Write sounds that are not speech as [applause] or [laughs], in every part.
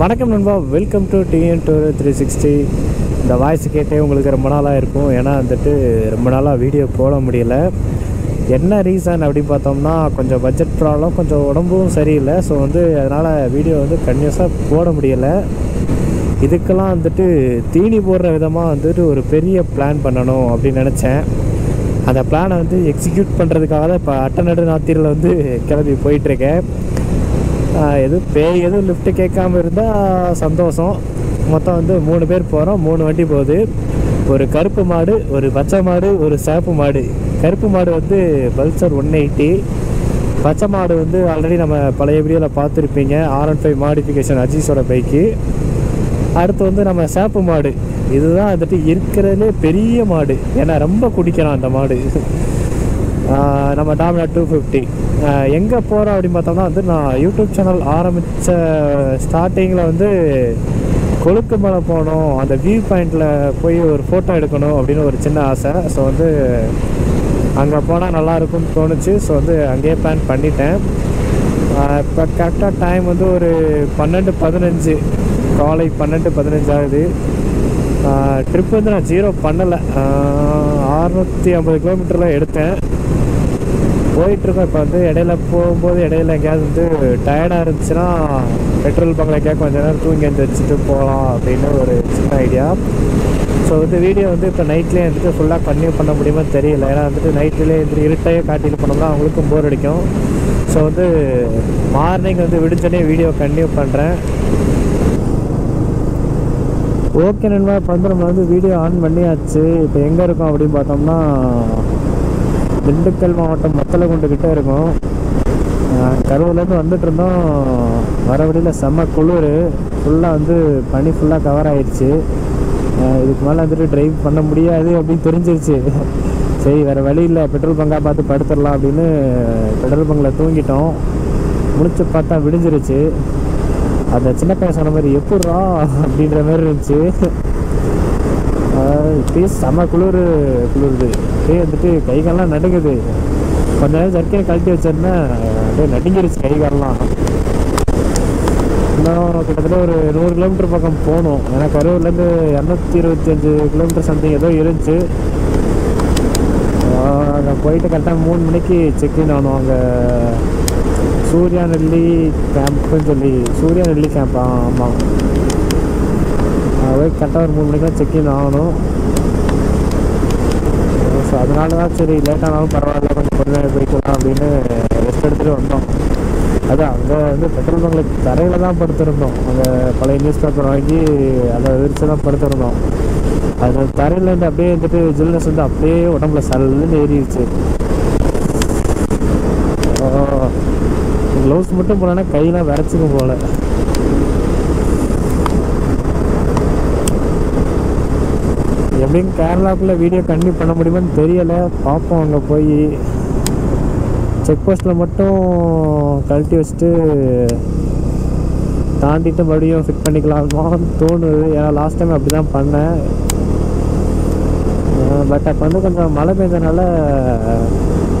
வணக்கம் நண்பா. Welcome to TN two three sixty இந்த வாய்ஸ் கேட்டே உங்களுக்கு ரொம்ப நாளாக இருக்கும். ஏன்னா வந்துட்டு ரொம்ப நாளாக வீடியோ போட முடியல. என்ன ரீசன் அப்படின்னு பார்த்தோம்னா கொஞ்சம் பட்ஜெட் ப்ராப்ளம் கொஞ்சம் உடம்பும் சரியில்லை. ஸோ வந்து அதனால் வீடியோ வந்து கன்யூஸாக போட முடியலை. இதுக்கெல்லாம் வந்துட்டு தீனி போடுற விதமாக வந்துட்டு ஒரு பெரிய பிளான் பண்ணணும் அப்படின்னு நினச்சேன். அந்த பிளானை வந்து எக்ஸிக்யூட் பண்ணுறதுக்காக தான் இப்போ அட்டநடு நாத்திரில் வந்து கிளம்பி போயிட்டுருக்கேன் எதுவும் பேய் எதுவும் லிஃப்ட்டு கேட்காம இருந்தால் சந்தோஷம். மொத்தம் வந்து மூணு பேர் போகிறோம் மூணு வண்டி போகுது. ஒரு கருப்பு மாடு ஒரு பச்சை மாடு ஒரு சேப்பு மாடு. கருப்பு மாடு வந்து பல்சர் ஒன் எயிட்டி. பச்சை மாடு வந்து ஆல்ரெடி நம்ம பழைய வீடியோவில் பார்த்துருப்பீங்க. ஆர் அண்ட் ஃபைவ் மாடிஃபிகேஷன் அஜீஸோட பைக்கு அடுத்து வந்து நம்ம சேப்பு மாடு. இதுதான் வந்துட்டு இருக்கிறதுலே பெரிய மாடு. ஏன்னா ரொம்ப குடிக்கிறான் அந்த மாடு. நம்ம டாமினா டூ ஃபிஃப்டி எங்கே போகிறோம் அப்படின்னு பார்த்தோம்னா வந்து நான் யூடியூப் சேனல் ஆரம்பித்த ஸ்டார்டிங்கில் வந்து கொழுக்கு மலை போகணும் அந்த வியூ பாயிண்டில் போய் ஒரு ஃபோட்டோ எடுக்கணும் அப்படின்னு ஒரு சின்ன ஆசை. ஸோ வந்து அங்கே போனால் நல்லாயிருக்கும்னு தோணுச்சு. ஸோ வந்து அங்கேயே பிளான் பண்ணிட்டேன். இப்போ கரெக்டாக டைம் வந்து ஒரு பன்னெண்டு பதினஞ்சு. காலை பன்னெண்டு பதினஞ்சு ஆகுது. ட்ரிப் வந்து நான் ஜீரோ பண்ணலை. அறுநூற்றி ஐம்பது கிலோமீட்டரில் எடுத்தேன். போயிட்டுருக்கோம். இப்போ வந்து இடையில போகும்போது இடையில எங்கேயாவது வந்து டயர்டாக இருந்துச்சுன்னா பெட்ரோல் பங்கில் எங்கேயா கொஞ்ச நேரம் தூங்கி எழுந்திரிச்சிட்டு போகலாம் அப்படின்னு ஒரு சின்ன ஐடியா ஸோ வந்து வீடியோ வந்து இப்போ நைட்லேயே வந்துட்டு ஃபுல்லாக கன்டினியூ பண்ண முடியுமா தெரியல. ஏன்னா வந்துட்டு நைட்லேயே வந்துட்டு இருட்டையே காட்டிட்டு போனோம்னா அவங்களுக்கும் போர் அடிக்கும். ஸோ வந்து மார்னிங் வந்து விடிஞ்சோடனே வீடியோ கன்டினியூ பண்ணுறேன் ஓகே நண்பா இப்போ வந்து நம்ம வந்து வீடியோ ஆன் பண்ணியாச்சு. இப்போ எங்கே இருக்கோம் அப்படின்னு பார்த்தோம்னா திண்டுக்கல் மாவட்டம் மத்தலகுண்டு கிட்டே இருக்கும். கருவிலேருந்து கரூர்லேருந்து வந்துட்டு இருந்தோம். வர வழியில் செம்ம குளிர். ஃபுல்லாக வந்து பனி ஃபுல்லாக கவர் ஆயிடுச்சு இதுக்கு மேலே வந்துட்டு ட்ரைவ் பண்ண முடியாது அப்படின்னு தெரிஞ்சிருச்சு. சரி வேறு வழி இல்லை. பெட்ரோல் பங்காக பார்த்து படுத்துடலாம் அப்படின்னு பெட்ரோல் பங்கில் தூங்கிட்டோம். முடிச்சு பார்த்தா விடிஞ்சிருச்சு. அந்த சின்ன பையன் சொன்ன மாதிரி எப்பட்றா அப்படின்ற மாதிரி இருந்துச்சு. இப்பயே செம குளிர் குளிருது. அப்படியே வந்துட்டு கை கால்லாம் நடுங்குது. கொஞ்ச நேரம் ஜர்க்கினை கழட்டி வச்சிருந்தேன். அப்படியே நடுங்கிருச்சு கை கால்லாம் இன்னும் கிட்டத்தட்ட ஒரு நூறு கிலோமீட்டர் பக்கம் போகணும் ஏன்னா கரூர்லேருந்து இரநூத்தி இருபத்தி அஞ்சு கிலோமீட்டர் சம்திங் ஏதோ இருந்துச்சு. அங்கே போயிட்டு கரெக்டாக மூணு மணிக்கு செக்இன் ஆகணும் அங்கே சூர்யா நெல்லி கேம்ப்னு சொல்லி சூர்யா நெல்லி கேம்ப் ஆமாம் போய் கரெக்டாக ஒரு மூணு மணிக்கெலாம் செக்இன் ஆகணும் அதனால தான் சரி லேட்டானாலும் பரவாயில்ல கொஞ்சம் பொறுமையாக போய்க்கலாம் அப்படின்னு ரெஸ்ட் எடுத்துகிட்டு வந்தோம். அதான் அங்கே வந்து பெட்ரோல் பங்கில் தரையில் தான் படுத்திருந்தோம். அங்கே பழைய நியூஸ் பேப்பர் வாங்கி அதை விரிச்சு தான் படுத்திருந்தோம். அது தரையிலேருந்து அப்படியே வந்துட்டு ஜில்னஸ் வந்து அப்படியே உடம்புல சல்லுன்னு ஏறிடுச்சு. க்ளவுஸ் மட்டும் போலன்னா கையெல்லாம் விரைச்சிக்கும் போல. எப்படியும் கேரளாக்குள்ளே வீடியோ கண்டினியூ பண்ண முடியுமான்னு தெரியலை. பார்ப்போம் அங்கே போய் செக் போஸ்ட்டில் மட்டும் கழட்டி வச்சுட்டு தாண்டிட்டு மறுபடியும் ஃபிட் பண்ணிக்கலாமான்னு தோணுது. ஏன்னா லாஸ்ட் டைம் அப்படி தான் பண்ணேன் பட் அப்போ வந்து கொஞ்சம் மழை பெஞ்சனால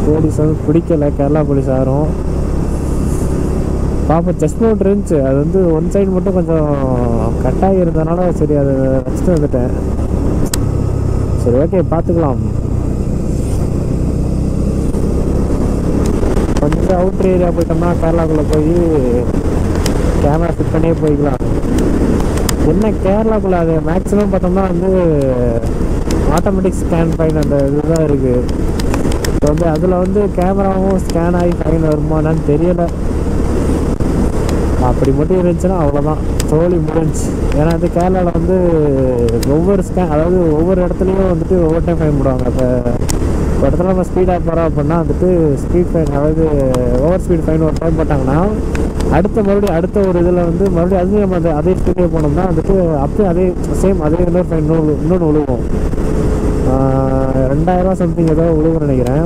போலீஸ் வந்து பிடிக்கல கேரளா போலீஸ் யாரும். பார்ப்போம் செஸ்ட் நோட் இருந்துச்சு. அது வந்து ஒன் சைடு மட்டும் கொஞ்சம் கட்டாகி இருந்ததுனால சரி அதை வச்சுட்டு வந்துட்டேன். சரி ஓகே பார்த்துக்கலாம். கொஞ்சம் அவுட்ரு ஏரியா போயிட்டோம்னா கேரளாக்குள்ளே போய் கேமரா ஃபிட் பண்ணியே போய்க்கலாம். என்ன கேரளாக்குள்ளே? அது மேக்ஸிமம் பார்த்தோம்னா வந்து ஆட்டோமேட்டிக் ஸ்கேன் ஃபைன் அந்த இதுதான் இருக்குது இப்போ வந்து அதில் வந்து கேமராவும் ஸ்கேன் ஆகி ஃபைன் வருமானான்னு தெரியலை. அப்படி மட்டும் இருந்துச்சுன்னா அவ்வளோதான் தோழி முடிஞ்சு ஏன்னா வந்து கேரளாவில் வந்து ஒவ்வொரு ஸ்கேன் அதாவது ஒவ்வொரு இடத்துலையும் வந்துட்டு ஒவ்வொரு டைம் ஃபைன் போடுவாங்க. இப்போ ஒரு இடத்துல நம்ம ஸ்பீடாக போகிறோம் அப்படின்னா வந்துட்டு ஸ்பீட் ஃபைன் அதாவது ஓவர் ஸ்பீட் ஃபைன் ஒரு டைம் போட்டாங்கன்னா அடுத்த மறுபடியும் அடுத்த ஒரு இதில் வந்து மறுபடியும் அதுவும் நம்ம அந்த அதே ஸ்பீடில் போனோம்னா வந்துட்டு அப்படியே அதே சேம் அதே இன்னொரு ஃபைன் இன்னொன்று இன்னொன்று விழுவோம் ரெண்டாயிரரூவா சம்திங் ஏதோ விழுவுன்னு நினைக்கிறேன்.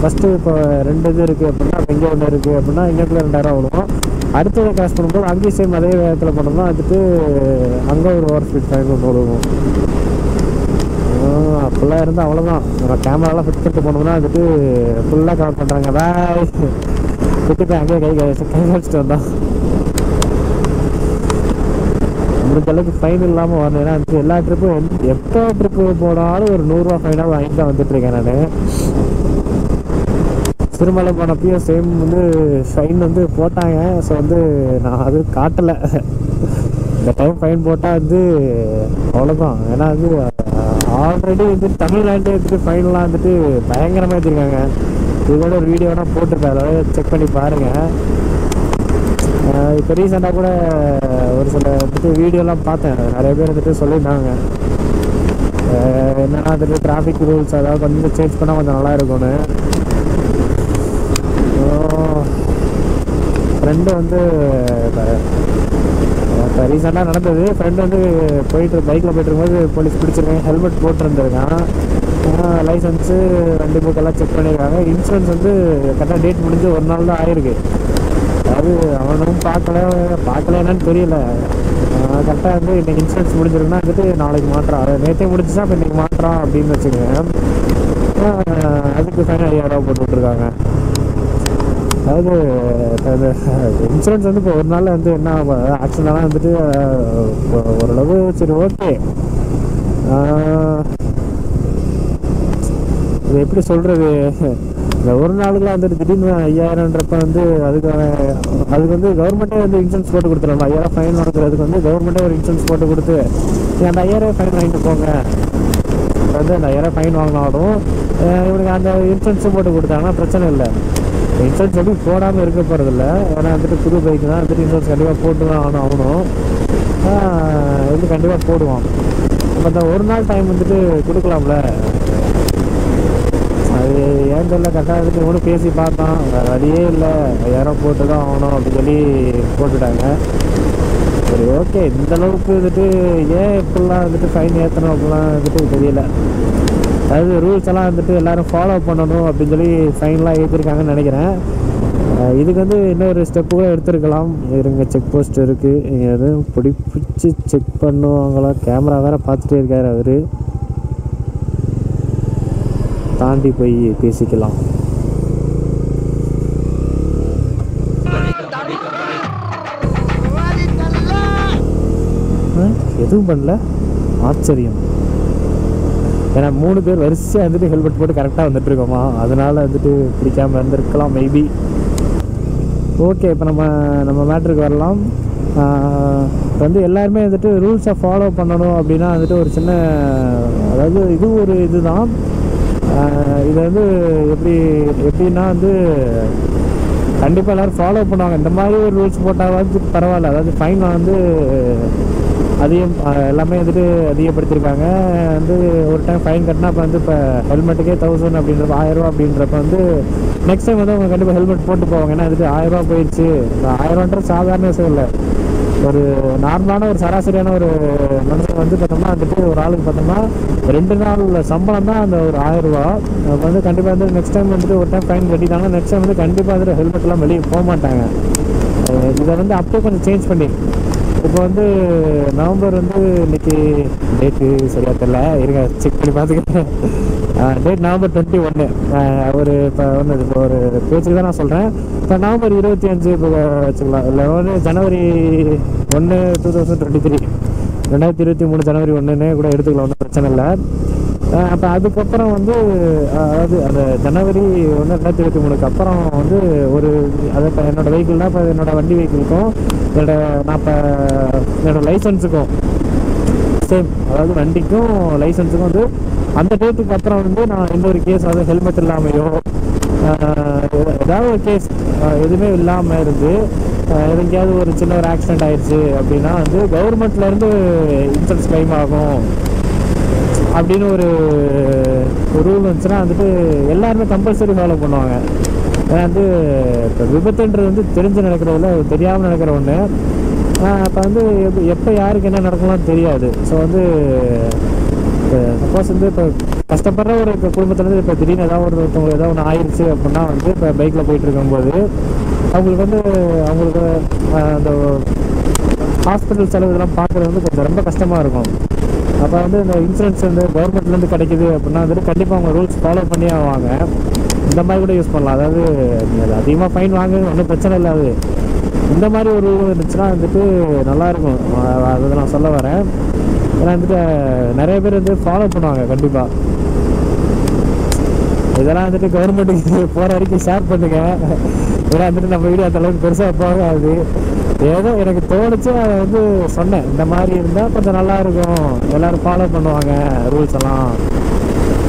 ஃபஸ்ட்டு இப்போ ரெண்டு இது இருக்குது அப்படின்னா இங்கே ஒன்று இருக்குது அப்படின்னா இங்கே ரெண்டாயிரரூவா விழுவோம் அடுத்தது கிராஸ் பண்ணும்போது அங்கேயும் சேம் அதே வேகத்தில் பண்ணோம்னா வந்துட்டு அங்கே ஒரு ஓவர் ஸ்பீட் ஃபைன் ஒன்று அப்போல்லாம் இருந்தால் அவ்வளோதான் நம்ம கேமராலாம் ஃபிட் பண்ணிட்டு போனோம்னா வந்துட்டு ஃபுல்லாக கவர் பண்ணுறாங்க பாய் விட்டுட்டு அங்கேயே கை கை கை வச்சுட்டு வந்தான் முடிஞ்ச அளவுக்கு ஃபைன் இல்லாமல் வரணும் ஏன்னா வந்துட்டு எல்லா ட்ரிப்பும் எப்போ ட்ரிப்பு போனாலும் ஒரு நூறுரூவா ஃபைனாக வாங்கிட்டு தான் வந்துட்டு இருக்கேன் நான். திருமலை போனப்பையும் சேம் வந்து ஃபைன் வந்து போட்டாங்க. ஸோ வந்து நான் அது காட்டலை. இந்த டைம் ஃபைன் போட்டால் வந்து அவ்வளோதான் ஏன்னா வந்து ஆல்ரெடி வந்து தமிழ்நாட்டில் வந்துட்டு ஃபைன்லாம் வந்துட்டு பயங்கரமாக வச்சுருக்காங்க இதோட ஒரு வீடியோனா போட்டிருக்கேன் அதாவது செக் பண்ணி பாருங்கள் இப்போ ரீசெண்டாக கூட ஒரு சில வந்துட்டு வீடியோலாம் பார்த்தேன். நிறைய பேர் வந்துட்டு சொல்லியிருந்தாங்க. என்னென்னா வந்துட்டு டிராஃபிக் ரூல்ஸ் அதாவது கொஞ்சம் சேஞ்ச் பண்ணால் கொஞ்சம் நல்லா இருக்கும்னு. ஃப்ரெண்டு வந்து இப்போ ரீசெண்டாக நடந்தது. ஃப்ரெண்டு வந்து போயிட்டு பைக்கில் போயிட்டு இருக்கும்போது போலீஸ் பிடிச்சிருக்காங்க ஹெல்மெட் போட்டிருந்துருக்கான். லைசன்ஸு வண்டி புக்கெல்லாம் செக் பண்ணியிருக்காங்க. இன்சூரன்ஸ் வந்து கரெக்டாக டேட் முடிஞ்சு ஒரு நாள் தான் ஆயிருக்கு. அது அவனும் பார்க்கல. பார்க்கல என்னன்னு தெரியல. கரெக்டாக வந்து இன்றைக்கி இன்சூரன்ஸ் முடிஞ்சிருக்குன்னா வந்துட்டு நாளைக்கு மாற்றான். அதை நேற்றே முடிஞ்சுச்சா இப்போ இன்றைக்கி மாற்றான் அப்படின்னு வச்சுக்கோங்க. அதுக்கு ஃபைனல் ஐயாயிரம் ரூபா போட்டு விட்ருக்காங்க அதாவது அது இன்சூரன்ஸ் வந்து இப்போ ஒரு நாளில் வந்து என்ன ஆக்சிடென்ட்லாம் வந்துட்டு ஓரளவு சரி ஓகே இது எப்படி சொல்கிறது இந்த ஒரு நாளுக்குலாம் வந்துட்டு திடீர்னு ஐயாயிரம்ன்றப்ப வந்து அதுக்கான அதுக்கு வந்து கவர்மெண்ட்டே வந்து இன்சூரன்ஸ் போட்டு கொடுத்துருவாங்க ஐயாயிரம் ஃபைன் வாங்குறதுக்கு வந்து கவர்மெண்ட்டே ஒரு இன்சூரன்ஸ் போட்டு கொடுத்து நீ அந்த ஐயாயிரம் ஃபைன் வாங்கிட்டு போங்க. வந்து அந்த ஐயாயிரம் ஃபைன் வாங்கினாலும் இவனுக்கு அந்த இன்சூரன்ஸும் போட்டு கொடுத்தாங்கன்னா பிரச்சனை இல்லை. இன்சூரன்ஸ் எப்படி போடாமல் இருக்க போகிறதில்ல ஏன்னா வந்துட்டு புது பைக் தான். வந்துட்டு இன்சூரன்ஸ் கண்டிப்பாக போட்டு தான் ஆகணும் ஆகணும். வந்து கண்டிப்பாக போடுவான் அப்போ அந்த ஒரு நாள் டைம் வந்துட்டு கொடுக்கலாம்ல? அது ஏன் தெரியல கரெக்டாக வந்துட்டு இவனும் பேசி பார்த்தான். வேறு வழியே இல்லை. ஐயாயிரம் போட்டு தான் ஆகணும் அப்படின்னு சொல்லி போட்டுட்டாங்க. சரி ஓகே இந்த அளவுக்கு வந்துட்டு ஏன் இப்படிலாம் வந்துட்டு ஃபைன் ஏற்றணும் அப்படிலாம் வந்துட்டு தெரியல. அதாவது ரூல்ஸ் எல்லாம் வந்துட்டு எல்லாரும் ஃபாலோ பண்ணணும் அப்படின்னு சொல்லி ஃபைன்லாம் ஏற்றிருக்காங்கன்னு நினைக்கிறேன். இதுக்கு வந்து இன்னொரு ஸ்டெப்பு கூட எடுத்திருக்கலாம். இருங்க செக் போஸ்ட் இருக்குது எதுவும் பிடிப்பிச்சு செக் பண்ணுவாங்களா கேமரா வேற பார்த்துட்டே இருக்காரு அவர். தாண்டி போய் பேசிக்கலாம். ஆ, எதுவும் பண்ணல. ஆச்சரியம். ஏன்னா மூணு பேர் வரிசையாக வந்துட்டு ஹெல்மெட் போட்டு கரெக்டாக வந்துட்டு இருக்கோமா அதனால வந்துட்டு பிடிக்காம இருந்திருக்கலாம் மேபி ஓகே இப்போ நம்ம நம்ம மேட்ருக்கு வரலாம். இப்போ வந்து எல்லாருமே வந்துட்டு ரூல்ஸை ஃபாலோ பண்ணணும் அப்படின்னா வந்துட்டு ஒரு சின்ன அதாவது இது ஒரு இதுதான். தான் இது வந்து எப்படி எப்படின்னா வந்து கண்டிப்பாக எல்லோரும் ஃபாலோ பண்ணுவாங்க. இந்த மாதிரி ஒரு ரூல்ஸ் போட்டாவது பரவாயில்ல. அதாவது ஃபைன் வந்து அதிகம் எல்லாமே வந்துட்டு அதிகப்படுத்தியிருக்காங்க வந்து ஒரு டைம் ஃபைன் கட்டினா இப்போ வந்து இப்போ ஹெல்மெட்டுக்கே தௌசண்ட் அப்படின்றப்ப ரூபா அப்படின்றப்ப வந்து நெக்ஸ்ட் டைம் வந்து அவங்க கண்டிப்பாக ஹெல்மெட் போட்டு போவாங்க. ஏன்னா வந்துட்டு ஆயிரரூவா போயிடுச்சு. இந்த ஆயிரரூவான்றது சாதாரண விஷயம் இல்லை. ஒரு நார்மலான ஒரு சராசரியான ஒரு மனுஷன் வந்து பார்த்தோம்னா வந்துட்டு ஒரு ஆளுக்கு பார்த்தோம்னா ரெண்டு நாள் சம்பளம் தான் அந்த ஒரு ஆயிரம் ரூபா அப்போ வந்து கண்டிப்பாக வந்து நெக்ஸ்ட் டைம் வந்துட்டு ஒரு டைம் ஃபைன் கட்டிட்டாங்கன்னா நெக்ஸ்ட் டைம் வந்து கண்டிப்பாக வந்துட்டு ஹெல்மெட்லாம் வெளியே போக மாட்டாங்க. இதை வந்து அப்படியே கொஞ்சம் சேஞ்ச் பண்ணி இப்போ வந்து நவம்பர் வந்து இன்னைக்கு டேட்டு சரியாக தெரில இருங்க செக் பண்ணி பார்த்துக்கிறேன். டேட் நவம்பர் டுவெண்ட்டி ஒன்று ஒரு இப்போ ஒன்று இப்போ ஒரு பேச்சுக்கு தான் நான் சொல்கிறேன் இப்போ நவம்பர் இருபத்தி அஞ்சு இப்போ வச்சுக்கலாம். இல்லை ஒன்று ஜனவரி ஒன்று டூ தௌசண்ட் டுவெண்ட்டி த்ரீ ரெண்டாயிரத்தி இருபத்தி மூணு ஜனவரி ஒன்றுன்னு கூட எடுத்துக்கலாம் ஒன்றும் பிரச்சனை இல்லை. அப்போ அதுக்கப்புறம் வந்து அதாவது அந்த ஜனவரி ஒன்று ரெண்டாயிரத்தி இருபத்தி மூணுக்கு அப்புறம் வந்து ஒரு அது இப்போ என்னோட வெஹிக்கிள்னா இப்போ என்னோட வண்டி வெஹிக்கிளுக்கும் என்னோட நான் இப்போ என்னோட லைசன்ஸுக்கும் சேம் அதாவது வண்டிக்கும் லைசன்ஸுக்கும் வந்து அந்த டேட்டுக்கு அப்புறம் வந்து நான் எந்த ஒரு கேஸ் அதாவது ஹெல்மெட் இல்லாமையோ ஏதாவது ஒரு கேஸ் எதுவுமே இல்லாமல் இருந்து ஆஹ் எங்கேயாவது ஒரு சின்ன ஒரு ஆக்சிடென்ட் ஆயிடுச்சு அப்படின்னா வந்து கவர்மெண்ட்லேருந்து இன்சூரன்ஸ் கிளைம் ஆகும். அப்படின்னு ஒரு ரூல் வந்துச்சுன்னா வந்துட்டு எல்லாருமே கம்பல்சரி ஃபாலோ பண்ணுவாங்க. ஏன்னா வந்து இப்போ விபத்துன்றது வந்து தெரிஞ்சு நடக்கிறதில்ல தெரியாமல் நடக்கிற ஒன்று அப்போ வந்து எப்ப- எப்போ யாருக்கு என்ன நடக்கலாம் தெரியாது. ஸோ வந்து சப்போஸ் வந்து இப்போ கஷ்டப்படுற ஒரு இப்போ குடும்பத்துலேருந்து இப்போ திடீர்னு ஏதாவது ஒரு ஒருத்தவங்களுக்கு ஏதாவது ஒன்று ஆயிடுச்சு அப்படின்னா வந்து இப்போ பைக்கில் போயிட்டு இருக்கும்போது அவங்களுக்கு வந்து அவங்களுக்கு அந்த ஹாஸ்பிட்டல் செலவு இதெல்லாம் பார்க்குறது வந்து கொஞ்சம் ரொம்ப கஷ்டமாக இருக்கும். அப்போ வந்து இந்த இன்சூரன்ஸ் வந்து கவர்மெண்ட்லேருந்து கிடைக்குது அப்படின்னா வந்துட்டு கண்டிப்பாக அவங்க ரூல்ஸ் ஃபாலோ பண்ணி ஆவாங்க. இந்த மாதிரி கூட யூஸ் பண்ணலாம். அதாவது அதிகமாக ஃபைன் வாங்க ஒன்றும் பிரச்சனை இல்லை அது. இந்த மாதிரி ஒரு ரூல் இருந்துச்சுன்னா வந்துட்டு நல்லாயிருக்கும் அதை நான் சொல்ல வரேன். ஏன்னா வந்துட்டு நிறைய பேர் வந்து ஃபாலோ பண்ணுவாங்க கண்டிப்பாக இதெல்லாம் வந்துட்டு கவர்மெண்ட்டுக்கு [laughs] போகிற வரைக்கும் ஷேர் பண்ணுங்கள் ஏன்னா வந்துட்டு நம்ம வீடியோ அந்தளவுக்கு பெருசாக போகாது. ஏதோ எனக்கு தோணுச்சு அதை வந்து சொன்னேன். இந்த மாதிரி இருந்தால் கொஞ்சம் நல்லா இருக்கும். எல்லோரும் ஃபாலோ பண்ணுவாங்க ரூல்ஸ் எல்லாம்.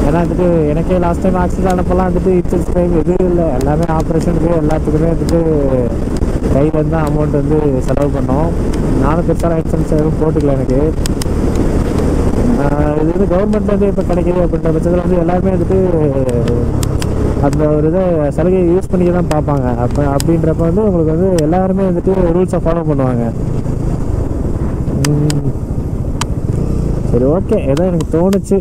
ஏன்னா வந்துட்டு எனக்கே லாஸ்ட் டைம் ஆக்சிடென்ட் ஆனப்பெல்லாம் வந்துட்டு இன்சூரன்ஸ் கிளைம் எதுவும் இல்லை. எல்லாமே ஆப்ரேஷனுக்கு எல்லாத்துக்குமே வந்துட்டு கையில் இருந்தால் அமௌண்ட் வந்து செலவு பண்ணோம். நானும் பெருசாக எக்ஸ்பென்ஸ் எதுவும் போட்டுக்கல எனக்கு. இது வந்து கவர்மெண்ட் வந்து இப்போ கிடைக்கிது அப்படின்ற பட்சத்தில் வந்து எல்லாருமே வந்துட்டு அந்த ஒரு இதை சலுகையை யூஸ் பண்ணிக்க தான் பார்ப்பாங்க. அப்போ அப்படின்றப்ப வந்து உங்களுக்கு வந்து எல்லாருமே வந்துட்டு ரூல்ஸை ஃபாலோ பண்ணுவாங்க. சரி ஓகே ஏதோ எனக்கு தோணுச்சு.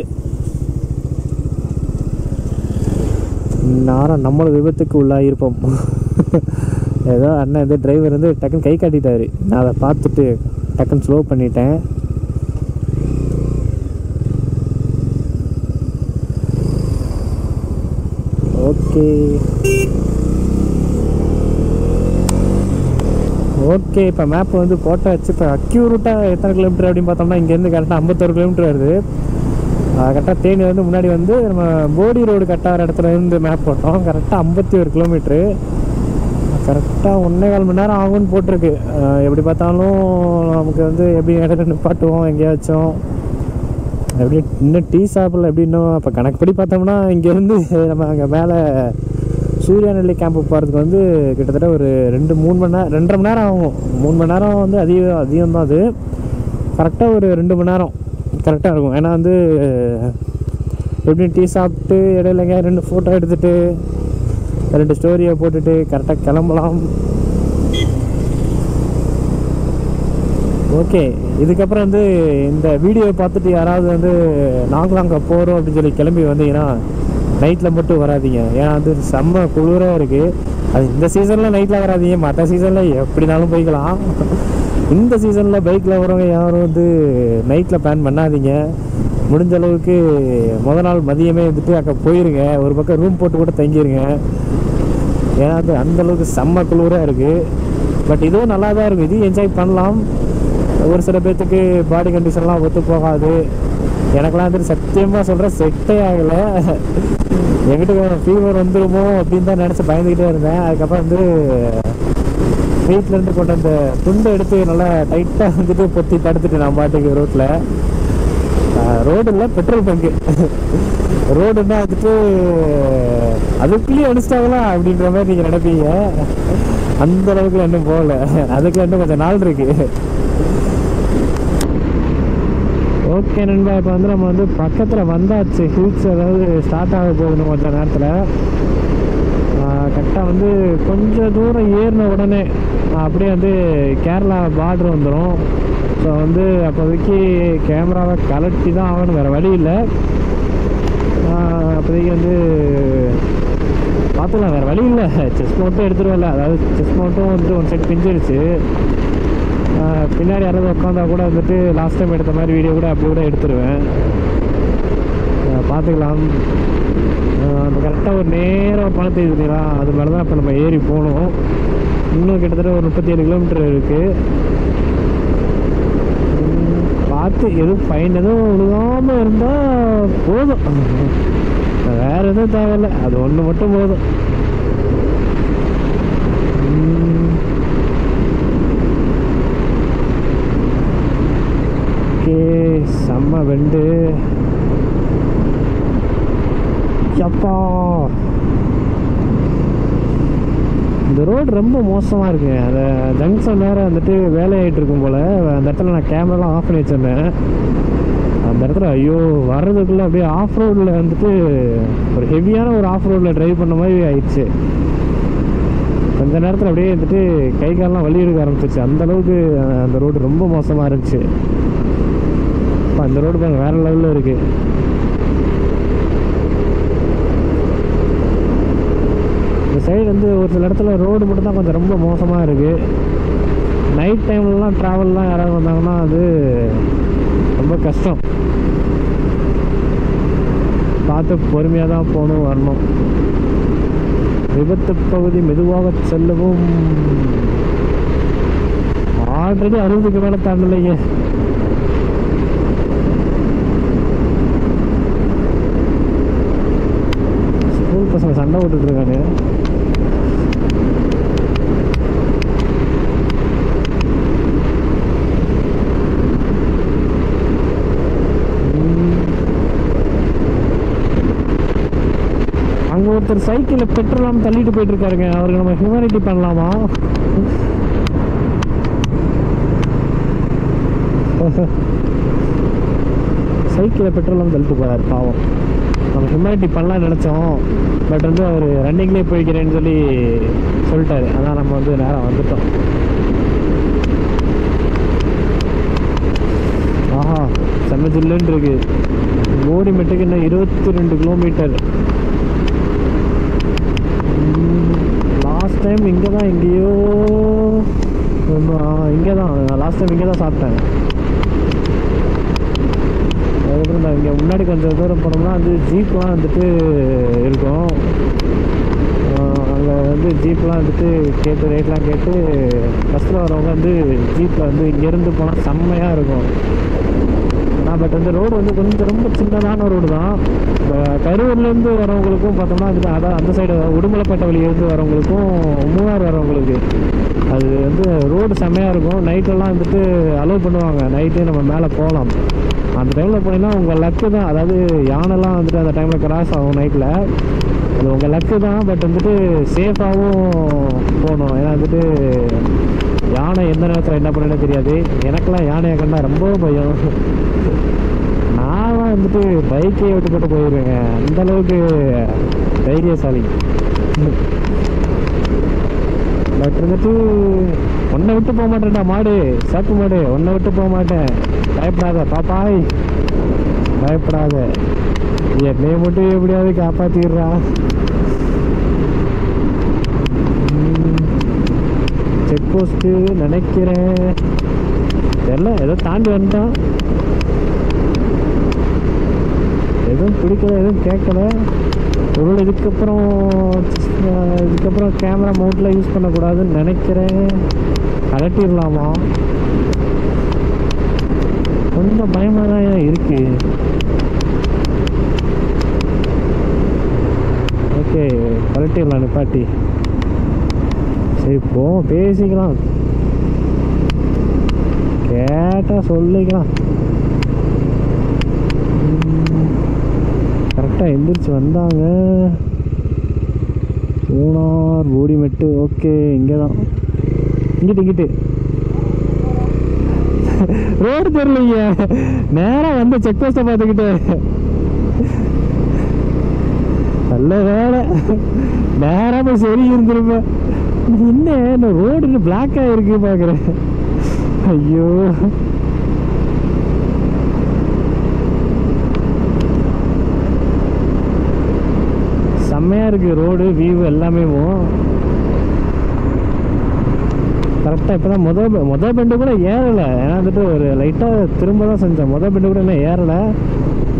நானும் நம்மளும் விபத்துக்கு உள்ளாகிருப்போம் [laughs] ஏதோ அண்ணன் இந்த டிரைவர் வந்து டக்குன்னு கை காட்டிட்டாரு. நான் அதை பார்த்துட்டு டக்குன்னு ஸ்லோ பண்ணிட்டேன். ஓகே. ஓகே இப்போ மேப் வந்து போட்டாச்சு இப்போ அக்யூரேட்டாக எத்தனை கிலோமீட்டர் அப்படின்னு பார்த்தோம்னா இங்கேருந்து கரெக்டாக ஐம்பத்தொரு கிலோமீட்டர் வருது. கரெக்டாக தேனி வந்து முன்னாடி வந்து நம்ம போடி ரோடு கட்டாகிற இடத்துல இருந்து மேப் போட்டோம். கரெக்டாக ஐம்பத்தி ஒரு கிலோமீட்ரு கரெக்டாக ஒன்றே கால் மணி நேரம் ஆகும்னு போட்டிருக்கு. எப்படி பார்த்தாலும் நமக்கு வந்து எப்படி இடத்துல நிப்பாட்டுவோம் எங்கேயாச்சும். எப்படி இன்னும் டீ சாப்பிடல இன்னும். இப்போ கணக்குப்படி பார்த்தோம்னா இங்கேருந்து நம்ம அங்கே மேலே சூர்யாநெல்லி கேம்ப் போகிறதுக்கு வந்து கிட்டத்தட்ட ஒரு ரெண்டு மூணு மணி நேரம் ரெண்டரை மணி நேரம் ஆகும். மூணு மணி நேரம் வந்து அதிகம் அதிகம் தான் அது. கரெக்டாக ஒரு ரெண்டு மணி நேரம். கரெக்டாக இருக்கும். ஏன்னா வந்து எப்படி டீ சாப்பிட்டு இடையிலங்க ரெண்டு ஃபோட்டோ எடுத்துகிட்டு ரெண்டு ஸ்டோரியை போட்டுட்டு கரெக்டாக கிளம்பலாம். ஓகே இதுக்கப்புறம் வந்து இந்த வீடியோவை பார்த்துட்டு யாராவது வந்து நாங்களும் அங்கே போகிறோம் அப்படின்னு சொல்லி கிளம்பி வந்தீங்கன்னா நைட்டில் மட்டும் வராதீங்க. ஏன்னா வந்து செம்ம குளிராக இருக்குது அது இந்த சீசனில் நைட்டில் வராதீங்க. மற்ற சீசனில் எப்படினாலும் போய்க்கலாம். இந்த சீசனில் பைக்கில் வரவங்க யாரும் வந்து நைட்டில் பிளான் பண்ணாதீங்க. முடிஞ்ச அளவுக்கு முத நாள் மதியமே வந்துட்டு அங்கே போயிருங்க. ஒரு பக்கம் ரூம் போட்டு கூட தங்கிடுங்க ஏன்னா அது அந்தளவுக்கு செம்ம குளிராக இருக்குது பட் இதுவும் நல்லா தான் இருக்கும். இதையும் என்ஜாய் பண்ணலாம். ஒரு சில பேர்த்துக்கு பாடி கண்டிஷன்லாம் ஒத்து போகாது. எனக்கெல்லாம் வந்துட்டு சத்தியமாக சொல்கிறேன் செட்டே ஆகலை. எங்கிட்ட ஃபீவர் வந்துருமோ அப்படின்னு தான் நினச்சி பயந்துக்கிட்டே இருந்தேன். அதுக்கப்புறம் வந்து வீட்டிலேருந்து கொண்டு அந்த துண்டை எடுத்து நல்லா டைட்டாக வந்துட்டு பொத்தி தடுத்துட்டு நான் பாட்டுக்கு ரோட்டில் ரோடு இல்லை பெட்ரோல் பங்கு ரோடுன்னா வந்துட்டு அதுக்குள்ளேயே அடிச்சிட்டாங்களா? அப்படின்ற மாதிரி நீங்கள் நினைப்பீங்க. அந்த அளவுக்கு இன்னும் போகல. அதுக்கு இன்னும் கொஞ்சம் நாள் இருக்குது ஓகே நண்பா இப்போ வந்து நம்ம வந்து பக்கத்தில் வந்தாச்சு. ஹில்ஸ் அதாவது ஸ்டார்ட் ஆக போகுது கொஞ்சம் நேரத்தில். கரெக்டாக வந்து கொஞ்சம் தூரம் ஏறின உடனே அப்படியே வந்து கேரளா பார்டர் வந்துடும் ஸோ வந்து அப்போதைக்கு கேமராவை கலட்டி தான் ஆகணும். வேறு வழி இல்லை. அப்போதைக்கு வந்து பார்த்துக்கலாம். வேறு வழி இல்லை. செஸ் மவுண்ட்டும் எடுத்துருவேன்ல அதாவது செஸ் மவுண்ட்டும் வந்து ஒன் சைட் பிஞ்சிருச்சு. பின்னாடி யாராவது உட்காந்தா கூட வந்துட்டு லாஸ்ட் டைம் எடுத்த மாதிரி வீடியோ கூட அப்படி கூட எடுத்துருவேன். பார்த்துக்கலாம். அந்த கரெக்டாக ஒரு நேரம் பணம் தெரியுதுங்களா அது மேலே தான் இப்போ நம்ம ஏறி போகணும். இன்னும் கிட்டத்தட்ட ஒரு முப்பத்தி ஏழு கிலோமீட்டர் இருக்குது பார்த்து எதுவும் ஃபைன் எதுவும் விழுகாமல் இருந்தால் போதும். வேறு எதுவும் தேவையில்லை. அது ஒன்று மட்டும் போதும் உம். ஓகே வெண்டு. எப்பா இந்த ரோடு ரொம்ப மோசமாக இருக்குங்க அந்த ஜங்ஷன் நேரம் வந்துட்டு வேலையாயிட்டு இருக்கும் போல். அந்த இடத்துல நான் கேமராலாம் ஆஃப் பண்ணி வச்சுருந்தேன். அந்த இடத்துல ஐயோ வர்றதுக்குள்ளே அப்படியே ஆஃப் ரோடில் வந்துட்டு ஒரு ஹெவியான ஒரு ஆஃப் ரோடில் ட்ரைவ் பண்ண மாதிரி ஆயிடுச்சு. கொஞ்ச நேரத்தில் அப்படியே வந்துட்டு கை காலெலாம் வலி எடுக்க ஆரம்பிச்சிச்சு அந்தளவுக்கு அந்த ரோடு ரொம்ப மோசமாக இருந்துச்சு. அந்த ரோடு பாருங்க வேற லெவலில் இருக்கு. இந்த சைடு வந்து ஒரு சில இடத்துல ரோடு மட்டும் தான் கொஞ்சம் ரொம்ப மோசமாக இருக்கு. நைட் டைம்லலாம் ட்ராவல்லாம் யாராவது வந்தாங்கன்னா அது ரொம்ப கஷ்டம். பார்த்து பொறுமையாக தான் போகணும் வரணும். விபத்து பகுதி மெதுவாக செல்லவும். ஆல்ரெடி அறுபதுக்கு மேலே தாண்டலைங்க சண்டை போட்டுட்டு அங்கே ஒருத்தர் சைக்கிளில் பெட்ரோலாம் தள்ளிட்டு போயிட்டு இருக்காருங்க அவருக்கு நம்ம ஹியூமனிட்டி பண்ணலாமா? சைக்கிளில் பெட்ரோலாம் தள்ளிட்டு போகிறார் பாவம். நம்ம ஹியூமனிட்டி பண்ணலாம்னு நினச்சோம். பட் வந்து அவர் ரன்னிங்லேயே போய்க்கிறேன்னு சொல்லி சொல்லிட்டாரு. அதான் நம்ம வந்து நேரம் வந்துட்டோம். ஆஹா செம்ம ஜில்லுன்னு இருக்கு. ஓடிமெட்டுக்கு இன்னும் இருபத்தி ரெண்டு கிலோமீட்டர் லாஸ்ட் டைம் இங்கே தான் எங்கேயோ இங்கே தான் லாஸ்ட் டைம் இங்கே தான் சாப்பிட்டேன் அதுக்கப்புறம் நான் இங்கே முன்னாடி கொஞ்சம் தூரம் போனோம்னா வந்து ஜீப்லாம் வந்துட்டு இருக்கும். அங்கே வந்து ஜீப்லாம் வந்துட்டு கேட்டு ரேட்லாம் கேட்டு பஸ்ஸில் வரவங்க வந்து ஜீப்பில் வந்து இங்கேருந்து போனால் செம்மையாக இருக்கும். ஆனால் பட் வந்து ரோடு வந்து கொஞ்சம் ரொம்ப சின்னதான ரோடு தான். இப்போ கரூர்லேருந்து வரவங்களுக்கும் பார்த்தோம்னா அது அதான் அந்த சைடு உடுமலைப்பேட்டை வழியிலேருந்து வரவங்களுக்கும் மூவார் வரவங்களுக்கு. அது வந்து ரோடு செம்மையாக இருக்கும். நைட்டெல்லாம் வந்துட்டு அலோவ் பண்ணுவாங்க. நைட்டு நம்ம மேலே போகலாம். அந்த டைமில் போனீங்கன்னா உங்கள் லக்கு தான். அதாவது யானைலாம் வந்துட்டு அந்த டைமில் கிராஸ் ஆகும் நைட்டில் அது உங்கள் லக்கு தான் பட் வந்துட்டு சேஃபாகவும் போகணும். ஏன்னா வந்துட்டு யானை எந்த நேரத்தில் என்ன பண்ணுன்னு தெரியாது. எனக்கெல்லாம் யானையை கண்டா ரொம்ப பயம். நான் வந்துட்டு பைக்கே விட்டு போட்டு போயிடுவேங்க அந்த அளவுக்கு தைரியசாலி. பட் வந்துட்டு உன்னை விட்டு போக மாட்டேன்டா மாடு. சாப்பு மாடு. உன்னை விட்டு போக மாட்டேன். பயப்படாத பாப்பாய். பயப்படாத. என்னைய மட்டும் எப்படியாவது காப்பாத்திடுறா. செக் போஸ்ட்டு நினைக்கிறேன். தெரியல ஏதோ தாண்டி வந்துட்டான். எதுவும் பிடிக்கல எதுவும் கேட்கல. ஒருவேளை இதுக்கப்புறம் இதுக்கப்புறம் கேமரா மவுண்டில் யூஸ் பண்ணக்கூடாதுன்னு நினைக்கிறேன். கலட்டிடலாமா? கொஞ்சம் பயமாக தான் இருக்கு? ஓகே கலட்டிடலாம் நிப்பாட்டி சரி போ பேசிக்கலாம். கேட்டால் சொல்லிக்கலாம். கரெக்டாக எந்திரிச்சு வந்தாங்க. மூணார் போடிமெட்டு ஓகே இங்கே தான் இங்கிட்டு இங்கிட்டு. ரோடு தெரியலீங்க நேராக வந்து செக் போஸ்ட்டை பார்த்துக்கிட்டு. நல்ல வேலை. நேராக போய் சரி இருந்திருப்பேன் என்ன இந்த ரோடு இன்னும் பிளாக்காக இருக்கு பார்க்குறேன் ஐயோ. செம்மையாக இருக்குது ரோடு வியூ எல்லாமே. கரெக்டாக இப்போ தான் மொதல் மொதல் பெண்டு கூட ஏறலை. ஏன்னா வந்துட்டு ஒரு லைட்டாக திரும்ப தான் செஞ்சேன். மொதல் பெண்டு கூட இன்னும் ஏறலை.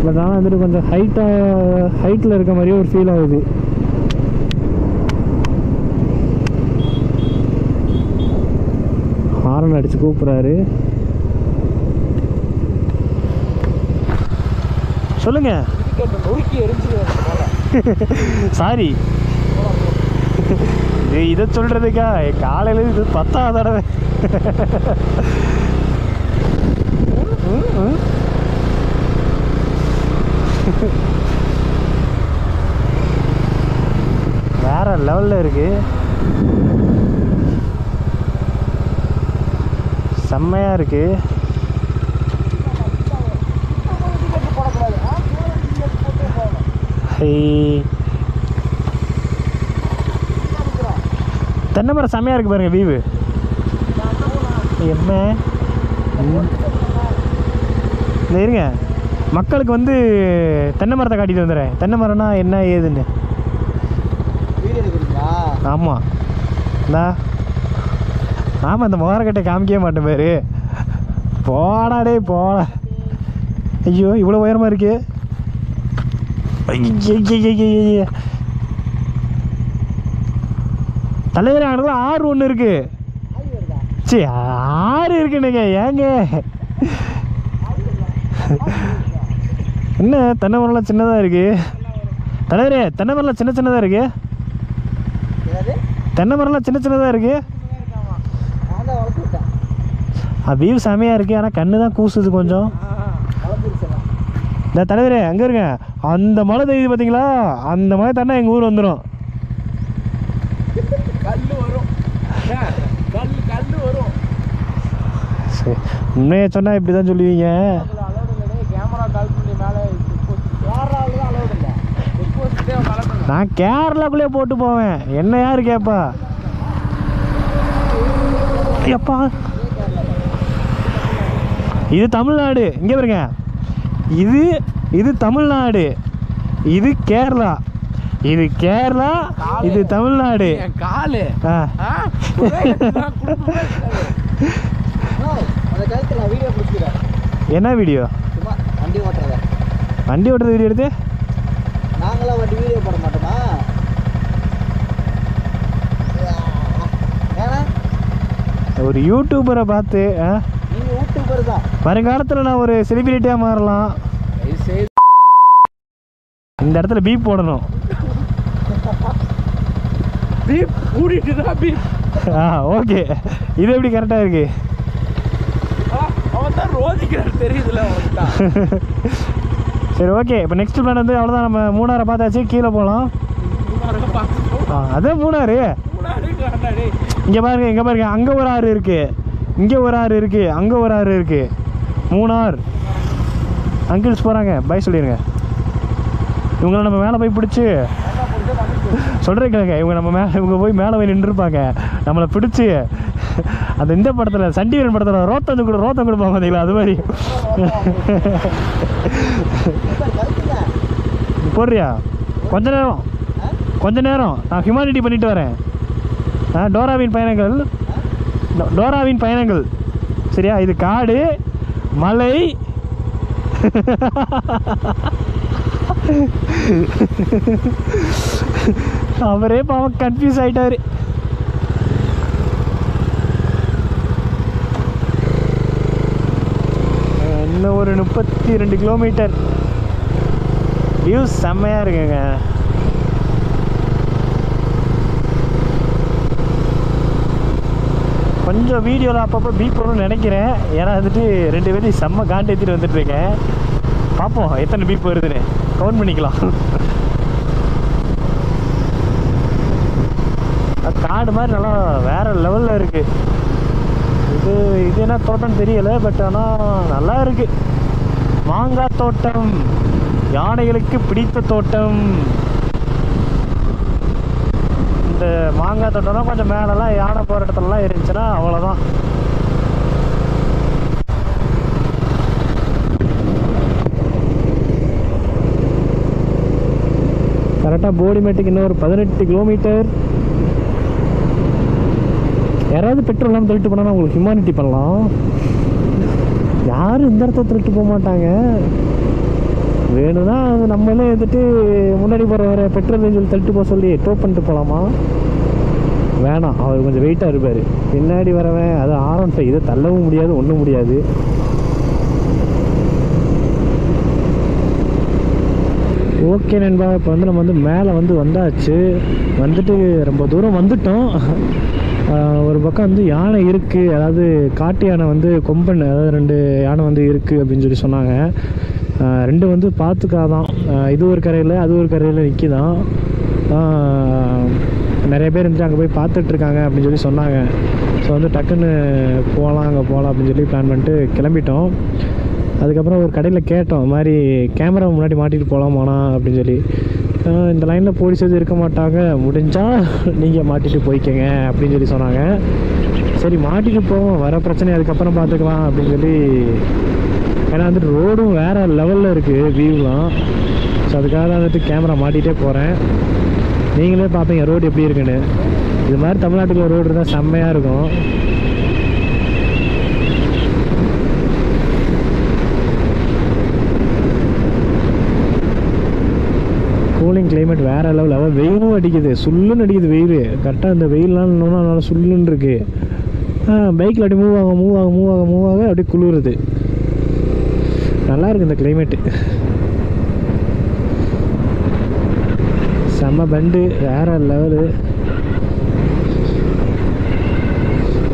பட் ஆனால் வந்துட்டு கொஞ்சம் ஹைட்டாக ஹைட்டில் இருக்க மாதிரியே ஒரு ஃபீல் ஆகுது. ஹாரன் அடித்து கூப்பிட்றாரு. சொல்லுங்க. சாரி. இதை சொல்கிறதுக்கா காலையில் இது பத்தாவது தடவை. வேற லெவலில் இருக்கு. செம்மையாக இருக்குது போடக்கூடாது ஆ போட்டு போகணும் ஹை. தென்னை மரம் செம்மையாக இருக்கு பாருங்க வீவு. என்ன? ம். இருங்க. மக்களுக்கு வந்து தென்னை மரத்தை காட்டிட்டு வந்துடுறேன். தென்னை மரம்னா என்ன ஏதுன்னு. ஆமாம் இந்தா. ஆமாம் இந்த மோரக்கட்டை காமிக்கவே மாட்டேன் பேர். போடாடே டேய் போடா. ஐயோ இவ்வளோ உயரமாக இருக்குது தலைவரே அங்கே ஆறு ஒன்று இருக்கு. ஆய் வருதா சி ஆறு இருக்குனுங்க ஏங்க? என்ன தென்னை மரம்லாம் சின்னதாக இருக்கு? தலைவரே தென்னை மரம்லாம் சின்ன சின்னதாக இருக்கு? தென்னை மரம்லாம் சின்ன சின்னதாக இருக்கு? வியூ செமையாக இருக்குது ஆனால் கண்ணு தான் கூசுது கொஞ்சம். இந்த தலைவரே அங்கே இருங்க. அந்த மழை பெய்யுது பார்த்தீங்களா அந்த மழை தண்ணா எங்கள் ஊர் வந்துடும் சரி உண்மையை சொன்னால் இப்படி தான் சொல்லுவீங்க மேலே தான் நான் கேரளாக்குள்ளே போட்டு போவேன். என்ன யார் கேட்பா எப்பா? இது தமிழ்நாடு. இங்கே பாருங்க. இது இது தமிழ்நாடு. இது கேரளா. இது கேரளா இது தமிழ்நாடு. என் காலு? என்ன வீடியோ? சும்மா வண்டி ஓட்டுறத. வண்டி ஓட்டுறது வீடியோ எடுத்து. நாங்களாம் வண்டி வீடியோ போட மாட்டோமா? ஒரு யூடியூபரை பார்த்து வருங்காலத்தில் நான் ஒரு செலிபிரிட்டியாக மாறலாம். இந்த இடத்துல பீப் போடணும். பீப் கூட்டிட்டு தான் பீப் ஆ ஓகே இது எப்படி கரெக்டாக இருக்கு? அவன் தான் ரோதிக்கிறார் தெரியுதுல அவன் தான் சரி ஓகே இப்போ நெக்ஸ்ட் பிளான் வந்து அவ்வளோதான் நம்ம மூணாரை பார்த்தாச்சு. கீழே போகலாம் அதான் மூணாறு? இங்கே பாருங்க இங்கே பாருங்க. அங்கே ஒரு ஆறு இருக்கு. இங்கே ஒரு ஆறு இருக்கு. அங்கே ஒரு ஆறு இருக்கு. மூணார் அங்கிள்ஸ் போகிறாங்க பை சொல்லிடுங்க இவங்களை நம்ம மேலே போய் பிடிச்சி. சொல்கிறேன் கேளுங்க இவங்க நம்ம மேலே இவங்க போய் மேலே போய் நின்றுருப்பாங்க. நம்மளை பிடிச்சி அந்த இந்த படத்தில் சண்டிவீரன் படத்தில் ரோத்தம் கொடு ரோத்தம் கொடுப்பாங்க பார்த்தீங்களா அது மாதிரி. போடுறியா? கொஞ்ச நேரம். கொஞ்ச நேரம். நான் ஹியூமானிட்டி பண்ணிட்டு வரேன். ஆ டோராவின் பயணங்கள். டோ- டோராவின் பயணங்கள். சரியா? இது காடு மலை. அவரே பாவம் கன்ஃபியூஸ் ஆகிட்டார் இன்னும் ஒரு முப்பத்தி ரெண்டு கிலோமீட்டர் வியூ செம்மையாக இருக்குங்க. கொஞ்சம் வீடியோவில் அப்பப்போ பீப் பண்ணணும்னு நினைக்கிறேன். ஏன்னா வந்துட்டு ரெண்டு பேரும் செம்ம காண்டு ஏற்றிட்டு வந்துட்டு இருக்கேன். பார்ப்போம் எத்தனை பீப் வருதுன்னு கவுண்ட் பண்ணிக்கலாம். காடு மாதிரி நல்லா வேற லெவலில் இருக்கு. இது இது என்ன தோட்டம்னு தெரியல பட் ஆனால் நல்லா இருக்கு. மாங்காய் தோட்டம் யானைகளுக்கு பிடித்த தோட்டம். இந்த மாங்காய் தோட்டம்னா கொஞ்சம் மேலெல்லாம் யானை போகிற இடத்துலலாம் இருந்துச்சுன்னா அவ்வளோதான் கரெக்டாக போடிமேட்டுக்கு இன்னும் ஒரு பதினெட்டு கிலோமீட்டர் யாராவது பெட்ரோல் இல்லாமல் தள்ளிட்டு போனால் உங்களுக்கு ஹியூமானிட்டி பண்ணலாம். யாரும் இந்த இடத்த தள்ளிட்டு போக மாட்டாங்க. வேணும்னா அது நம்மளே வந்துட்டு முன்னாடி போகிறவரை பெட்ரோல் சொல்லி தள்ளிட்டு போக சொல்லி டோ பண்ணிட்டு போகலாமா வேணாம். அவர் கொஞ்சம் வெயிட்டாக இருப்பார். பின்னாடி வரவன் அது ஆரம் இதை தள்ளவும் முடியாது ஒன்றும் முடியாது. ஓகே நண்பா இப்போ வந்து நம்ம வந்து மேலே வந்து வந்தாச்சு. வந்துட்டு ரொம்ப தூரம் வந்துட்டோம். ஒரு பக்கம் வந்து யானை இருக்குது அதாவது காட்டு யானை வந்து கொம்பன் அதாவது ரெண்டு யானை வந்து இருக்குது அப்படின்னு சொல்லி சொன்னாங்க. ரெண்டு வந்து பார்த்துக்காதான் இது ஒரு கரையில் அது ஒரு கரையில் நிற்கிதான் நிறைய பேர் இருந்துட்டு அங்கே போய் பார்த்துட்ருக்காங்க அப்படின்னு சொல்லி சொன்னாங்க. ஸோ வந்து டக்குன்னு போகலாம் அங்கே போகலாம் அப்படின்னு சொல்லி பிளான் பண்ணிட்டு கிளம்பிட்டோம். அதுக்கப்புறம் ஒரு கடையில் கேட்டோம் இது மாதிரி கேமரா முன்னாடி மாட்டிட்டு போகலாமாண்ணா அப்படின்னு சொல்லி. இந்த லைனில் போலீஸ் எதுவும் இருக்க மாட்டாங்க. முடிஞ்சால் நீங்கள் மாட்டிட்டு போய்க்கங்க அப்படின்னு சொல்லி சொன்னாங்க. சரி மாட்டிட்டு போவோம். வர பிரச்சனை அதுக்கப்புறம் பார்த்துக்கலாம் அப்படின்னு சொல்லி. ஏன்னா வந்துட்டு ரோடும் வேறு லெவலில் இருக்குது வியூலாம் ஸோ அதுக்காக தான் வந்துட்டு கேமரா மாட்டிகிட்டே போகிறேன் நீங்களே பார்ப்பீங்க ரோடு எப்படி இருக்குன்னு. இது மாதிரி தமிழ்நாட்டுக்குள்ள ரோடு இருந்தால் செம்மையாக இருக்கும். இந்தியன் கிளைமேட் வேறு லெவல் அதாவது வெயிலும் அடிக்குது சுல்லுன்னு அடிக்குது வெயில். கரெக்டாக இந்த வெயிலெலாம் இன்னும் நல்லா சுல்லுன்னு இருக்குது பைக்கில் அப்படியே மூவ் ஆக மூவ் ஆக மூவ் ஆக மூவ் ஆக அப்படியே குளிருது. நல்லா இருக்குது இந்த கிளைமேட்டு செம்ம பண்டு வேற லெவலு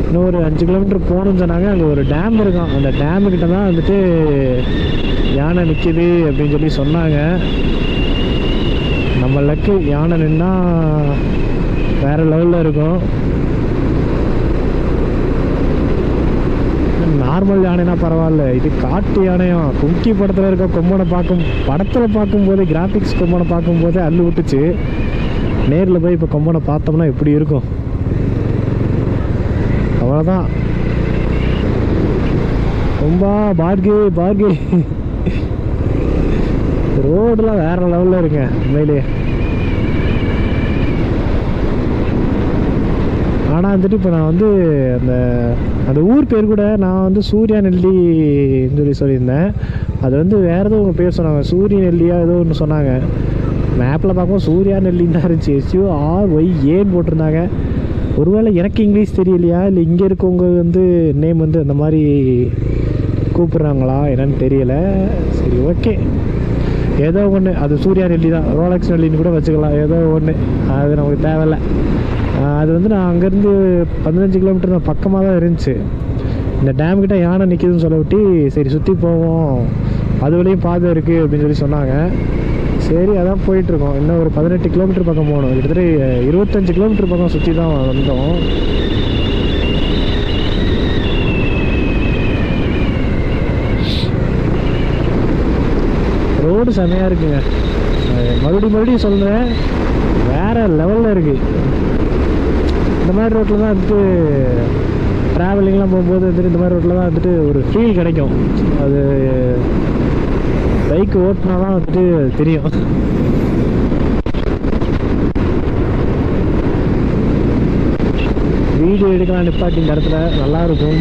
இன்னும் ஒரு அஞ்சு கிலோமீட்டர் போகணும்னு சொன்னாங்க. அங்கே ஒரு டேம் இருக்கும். அந்த டேமுக்கிட்ட தான் வந்துட்டு யானை நிற்கிது அப்படின்னு சொல்லி சொன்னாங்க. நம்ம லக்கு யானை நின்னா வேற லெவலில் இருக்கும். நார்மல் யானைனா பரவாயில்ல. இது காட்டு யானையும் கும்கி படத்தில் இருக்க கொம்பனை பார்க்கும் படத்தில் பார்க்கும்போது கிராஃபிக்ஸ் கொம்பனை பார்க்கும்போதே அள்ளு விட்டுச்சு. நேரில் போய் இப்போ கொம்பனை பார்த்தோம்னா எப்படி இருக்கும்? அவ்வளோதான் ரொம்ப பார்கே பார்கே ரோடெலாம் வேற லெவலில் இருக்குங்க உண்மையிலேயே ஆனால் வந்துட்டு இப்போ நான் வந்து அந்த அந்த ஊர் பேர் கூட நான் வந்து சூர்யா நெல்லின்னு சொல்லி சொல்லியிருந்தேன். அது வந்து வேறு ஏதோ உங்கள் பேர் சொன்னாங்க. சூரிய நெல்லியா ஏதோ ஒன்று சொன்னாங்க. மேப்பில் பார்க்கும்போது சூர்யா நெல்லின்னு தான் இருந்துச்சு. எஸ்யூ ஆர் ஒய் ஏன்னு போட்டிருந்தாங்க. ஒருவேளை எனக்கு இங்கிலீஷ் தெரியலையா? இல்லை இங்கே இருக்கவங்க வந்து நேம் வந்து அந்த மாதிரி கூப்பிட்றாங்களா? என்னன்னு தெரியல. சரி ஓகே ஏதோ ஒன்று அது சூர்யா நெல்லி தான். ரோலக்ஸ் நெல்லின்னு கூட வச்சுக்கலாம். ஏதோ ஒன்று அது நமக்கு தேவையில்ல. அது வந்து நான் அங்கேருந்து பதினஞ்சு கிலோமீட்டர் நான் பக்கமாக தான் இருந்துச்சு. இந்த டேம்கிட்ட யானை நிற்கிதுன்னு சொல்ல விட்டு சரி சுற்றி போவோம். அது வழியும் பாதை இருக்குது அப்படின்னு சொல்லி சொன்னாங்க. சரி அதான் போயிட்டுருக்கோம். இன்னும் ஒரு பதினெட்டு கிலோமீட்டர் பக்கம் போகணும். கிட்டத்தட்ட இருபத்தஞ்சு கிலோமீட்டர் பக்கம் சுற்றி தான் வந்தோம். ரோடு செமையாக இருக்குங்க. மறுபடியும் மறுபடியும் சொல்கிறேன் வேறு லெவலில் இருக்குது இந்த மாதிரி ரோட்டில் தான் வந்துட்டு ட்ராவலிங்லாம் போகும்போது வந்துட்டு இந்த மாதிரி ரோட்டில் தான் வந்துட்டு ஒரு ஃபீல் கிடைக்கும். அது பைக் ஓட்டினா தான் வந்துட்டு தெரியும். வீடியோ எடுக்கலாம் நிப்பாட்டி இந்த இடத்துல. நல்லா இருக்கும்.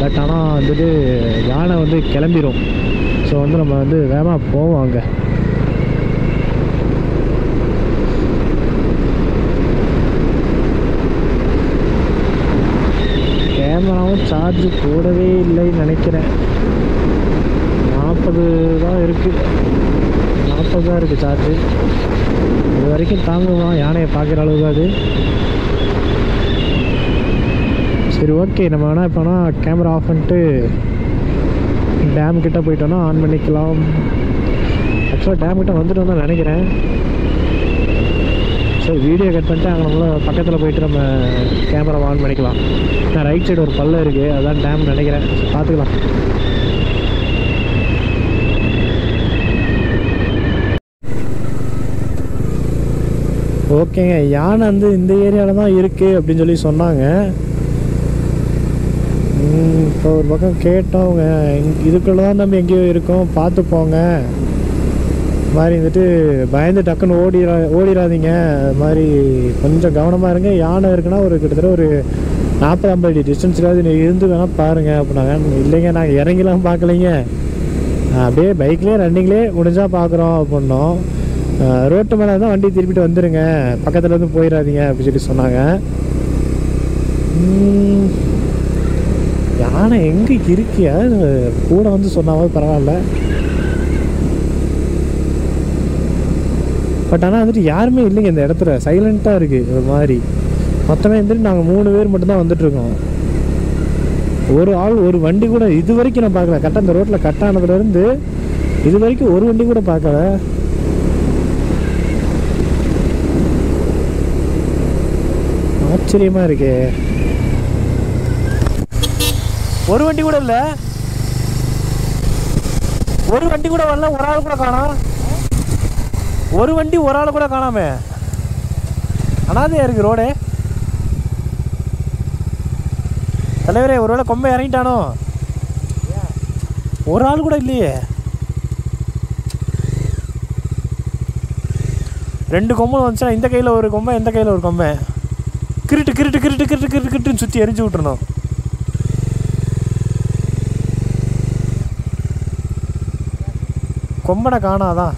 பட் ஆனால் வந்துட்டு யானை வந்து கிளம்பிரும். ஸோ வந்து நம்ம வந்து வேகமாக போவோம் அங்கே. கேமராவும் சார்ஜ் போடவே இல்லைன்னு நினைக்கிறேன். நாற்பது தான் இருக்குது நாற்பது தான் இருக்குது சார்ஜு இது வரைக்கும் தாங்குமா யானையை பார்க்குற அளவுக்கு அது. சரி ஓகே நம்ம வேணால் இப்போனா கேமரா ஆஃப் பண்ணிட்டு டேம் கிட்ட போயிட்டோன்னா ஆன் பண்ணிக்கலாம். ஆக்சுவலாக டேம் கிட்ட வந்துட்டோம் தான் நினைக்கிறேன். சரி வீடியோ கட் பண்ணிட்டு அங்கே நம்மள பக்கத்தில் போயிட்டு நம்ம கேமரா ஆன் பண்ணிக்கலாம். நான் ரைட் சைடு ஒரு பல்ல இருக்குது அதான் டேம் நினைக்கிறேன். பார்த்துக்கலாம். ஓகேங்க யானை வந்து இந்த ஏரியாவில் தான் இருக்குது அப்படின்னு சொல்லி சொன்னாங்க. இப்போ ஒரு பக்கம் கேட்டவங்க இதுக்குள்ளே தான் நம்ம எங்கேயோ இருக்கோம் பார்த்து போங்க. இது மாதிரி வந்துட்டு பயந்து டக்குன்னு ஓடிடா ஓடிடாதீங்க அது மாதிரி கொஞ்சம் கவனமாக இருங்க. யானை இருக்குன்னா ஒரு கிட்டத்தட்ட ஒரு நாற்பது ஐம்பது அடி டிஸ்டன்ஸ்க்காவது நீ இருந்து வேணால் பாருங்கள் அப்படின்னாங்க இல்லைங்க நாங்கள் இறங்கிலாம் பார்க்கலைங்க. அப்படியே பைக்லேயே ரன்னிங்லேயே முடிஞ்சால் பார்க்குறோம் அப்படின்னோம். ரோட்டு மேலே தான் வண்டி திருப்பிட்டு வந்துடுங்க பக்கத்தில் இருந்து போயிடாதீங்க அப்படின்னு சொல்லி சொன்னாங்க. ஆனால் எங்கே இருக்கியா? கூட வந்து சொன்னாவது பரவாயில்ல. பட் ஆனால் வந்துட்டு யாருமே இல்லைங்க இந்த இடத்துல. சைலண்ட்டாக இருக்குது ஒரு மாதிரி. மொத்தமே வந்துட்டு நாங்கள் மூணு பேர் மட்டும்தான் வந்துட்டுருக்கோம். ஒரு ஆள் ஒரு வண்டி கூட இது வரைக்கும் நான் பார்க்கல. கரெக்டாக இந்த ரோட்டில் கட் ஆனதுலேருந்து இது வரைக்கும் ஒரு வண்டி கூட பார்க்கல. ஆச்சரியமாக இருக்கே. ஒரு வண்டி கூட இல்லை. ஒரு வண்டி கூட வரல ஒரு ஆள் கூட காணோம் ஒரு வண்டி ஒரு ஆள் கூட காணாமே. அனாதையா இருக்கு ரோடு. தலைவரே ஒருவேளை கொம்பை இறங்கிட்டானோ? ஒரு ஆள் கூட இல்லையே. ரெண்டு கொம்பு வந்துச்சுன்னா இந்த கையில் ஒரு கொம்பை இந்த கையில் ஒரு கொம்பை. கிருட்டு கிருட்டு கிருட்டு கிருட்டு கிருட்டு கிருட்டுன்னு சுற்றி எரிஞ்சு விட்டுறணும். கொம்பனை காணாதான்